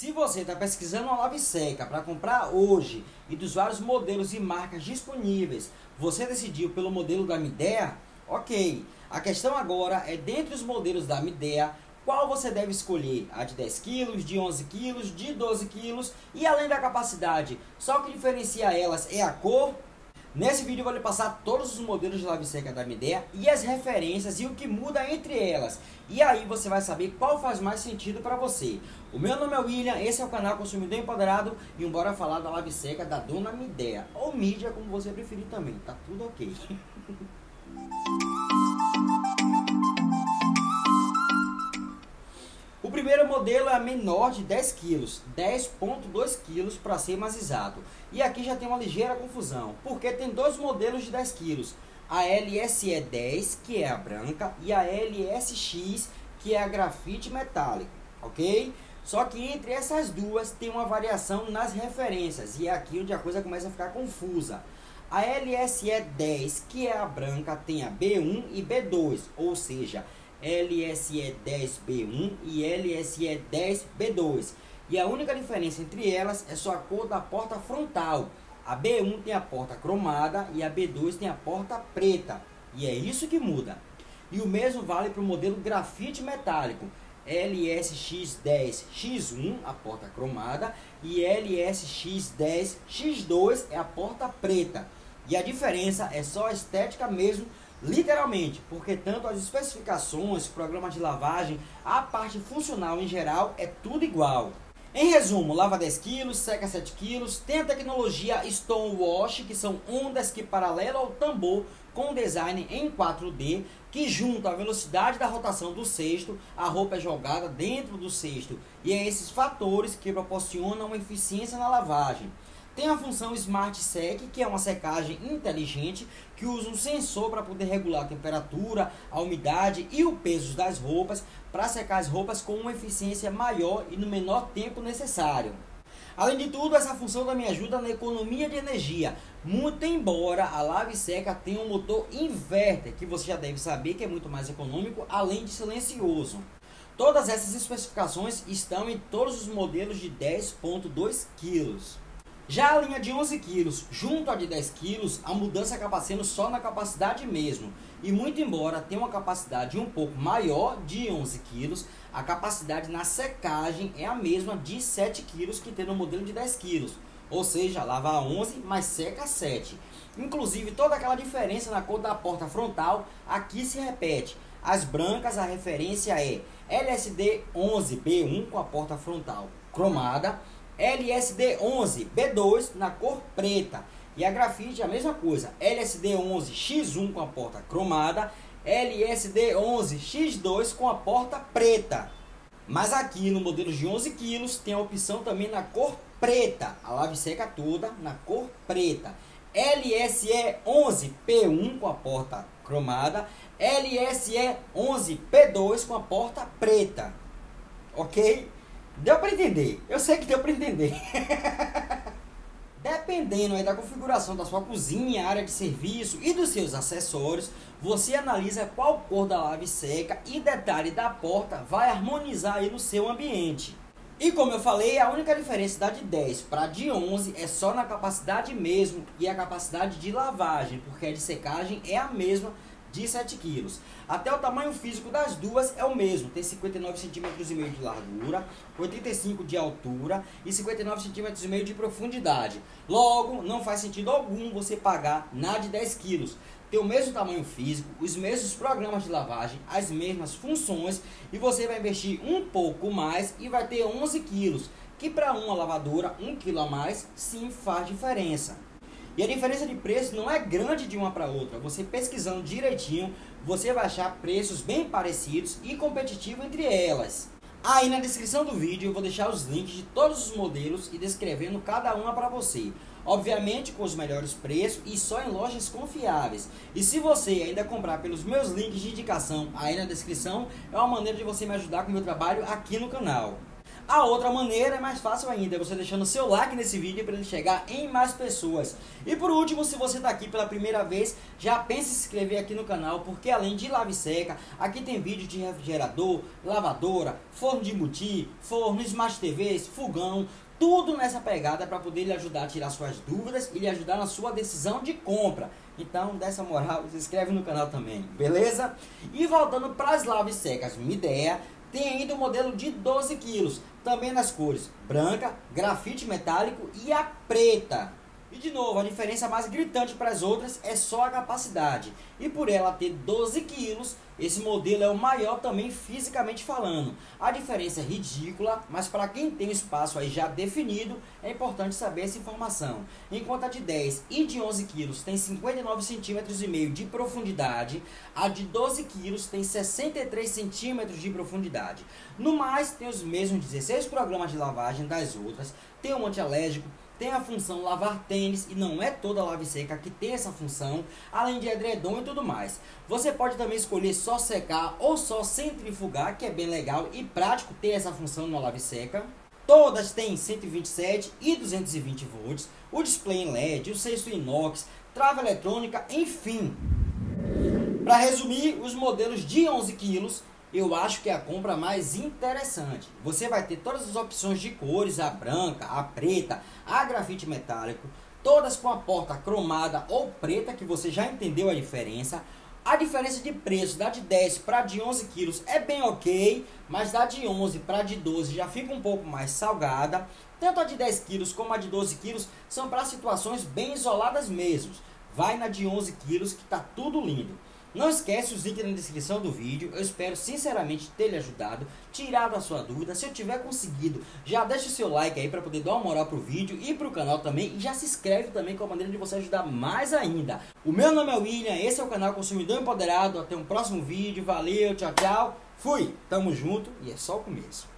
Se você está pesquisando uma lave seca para comprar hoje e dos vários modelos e marcas disponíveis, você decidiu pelo modelo da Midea? Ok. A questão agora é dentre os modelos da Midea, qual você deve escolher? A de 10 kg, de 11 kg, de 12 kg e além da capacidade, só o que diferencia elas é a cor Nesse vídeo eu vou lhe passar todos os modelos de lave seca da Midea e as referências e o que muda entre elas. E aí você vai saber qual faz mais sentido para você. O meu nome é William, esse é o canal Consumidor Empoderado e bora falar da lave seca da Dona Midea. Ou mídia, como você preferir também, tá tudo ok. modelo é menor de 10 kg, 10.2 kg para ser mais exato. E aqui já tem uma ligeira confusão, porque tem dois modelos de 10 kg. A LSE 10, que é a branca, e a LSX, que é a grafite metálico, ok? Só que entre essas duas tem uma variação nas referências, e é aqui onde a coisa começa a ficar confusa. A LSE 10, que é a branca, tem a B1 e B2, ou seja, LSE 10B1 e LSE 10B2. E a única diferença entre elas é só a cor da porta frontal. A B1 tem a porta cromada e a B2 tem a porta preta. E é isso que muda. E o mesmo vale para o modelo grafite metálico. LSX10X1, a porta cromada, e LSX10X2 é a porta preta. E a diferença é só estética mesmo Literalmente, porque tanto as especificações, programa de lavagem, a parte funcional em geral é tudo igual. Em resumo, lava 10 kg, seca 7 kg, tem a tecnologia Stone Wash, que são ondas que paralelam ao tambor com design em 4D, que junta a velocidade da rotação do cesto, a roupa é jogada dentro do cesto, e é esses fatores que proporcionam eficiência na lavagem. Tem a função Smart Sec, que é uma secagem inteligente que usa um sensor para poder regular a temperatura, a umidade e o peso das roupas para secar as roupas com uma eficiência maior e no menor tempo necessário. Além de tudo, essa função também ajuda na economia de energia, muito embora a lave seca tenha um motor inverter, que você já deve saber que é muito mais econômico, além de silencioso. Todas essas especificações estão em todos os modelos de 10.2 kg. Já a linha de 11 kg junto à de 10 kg, a mudança acaba sendo só na capacidade mesmo. E muito embora tenha uma capacidade um pouco maior de 11 kg, a capacidade na secagem é a mesma de 7 kg que tem no modelo de 10 kg. Ou seja, lava 11, mas seca 7. Inclusive, toda aquela diferença na cor da porta frontal aqui se repete. As brancas, a referência é LSD 11B1 com a porta frontal cromada LSD11 B2 na cor preta. E a grafite é a mesma coisa. LSD11 X1 com a porta cromada, LSD11 X2 com a porta preta. Mas aqui no modelo de 11 kg tem a opção também na cor preta. A lave seca toda na cor preta. LSE11 P1 com a porta cromada, LSE11 P2 com a porta preta. OK? Deu para entender? Eu sei que deu para entender. Dependendo aí da configuração da sua cozinha, área de serviço e dos seus acessórios, você analisa qual cor da lave seca e detalhe da porta vai harmonizar aí no seu ambiente. E como eu falei, a única diferença da de 10 para de 11 é só na capacidade mesmo e a capacidade de lavagem, porque a de secagem é a mesma de 7 kg. Até o tamanho físico das duas é o mesmo, tem 59 cm e meio de largura, 85 de altura e 59 cm e meio de profundidade. Logo, não faz sentido algum você pagar na de 10 kg. Tem o mesmo tamanho físico, os mesmos programas de lavagem, as mesmas funções e você vai investir um pouco mais e vai ter 11 kg, que para uma lavadora, 1 kg a mais, sim faz diferença. E a diferença de preço não é grande de uma para outra. Você pesquisando direitinho, você vai achar preços bem parecidos e competitivos entre elas. Aí na descrição do vídeo eu vou deixar os links de todos os modelos e descrevendo cada uma para você. Obviamente com os melhores preços e só em lojas confiáveis. E se você ainda comprar pelos meus links de indicação aí na descrição, é uma maneira de você me ajudar com o meu trabalho aqui no canal. A outra maneira é mais fácil ainda, é você deixando seu like nesse vídeo para ele chegar em mais pessoas. E por último, se você está aqui pela primeira vez, já pense em se inscrever aqui no canal, porque além de lave seca, aqui tem vídeo de refrigerador, lavadora, forno de embutir, forno, smart TVs, fogão, tudo nessa pegada para poder lhe ajudar a tirar suas dúvidas e lhe ajudar na sua decisão de compra. Então, dessa moral, se inscreve no canal também, beleza? E voltando para as laves secas, minha ideia tem ainda o modelo de 12 quilos, também nas cores branca, grafite metálico e a preta. E de novo, a diferença mais gritante para as outras é só a capacidade. E por ela ter 12 quilos, esse modelo é o maior também fisicamente falando. A diferença é ridícula, mas para quem tem o espaço aí já definido, é importante saber essa informação. Enquanto a de 10 e de 11 quilos tem 59 centímetros e meio de profundidade, a de 12 quilos tem 63 centímetros de profundidade. No mais, tem os mesmos 16 programas de lavagem das outras, tem um antialérgico, tem a função lavar tênis e não é toda lave seca que tem essa função, além de edredom e tudo mais. Você pode também escolher só secar ou só centrifugar, que é bem legal e prático ter essa função na lave seca. Todas têm 127 e 220 volts, o display em LED, o cesto inox, trava eletrônica, enfim. Para resumir, os modelos de 11 quilos eu acho que é a compra mais interessante. Você vai ter todas as opções de cores, a branca, a preta, a grafite metálico, todas com a porta cromada ou preta, que você já entendeu a diferença. A diferença de preço da de 10 para de 11 quilos é bem ok, mas da de 11 para de 12 já fica um pouco mais salgada. Tanto a de 10 quilos como a de 12 quilos são para situações bem isoladas mesmo. Vai na de 11 quilos que tá tudo lindo. Não esquece os links na descrição do vídeo. Eu espero sinceramente ter lhe ajudado, tirado a sua dúvida. Se eu tiver conseguido, já deixa o seu like aí para poder dar uma moral pro vídeo e pro canal também. E já se inscreve também com a maneira de você ajudar mais ainda. O meu nome é William, esse é o canal Consumidor Empoderado. Até um próximo vídeo. Valeu, tchau, tchau. Fui, tamo junto e é só o começo.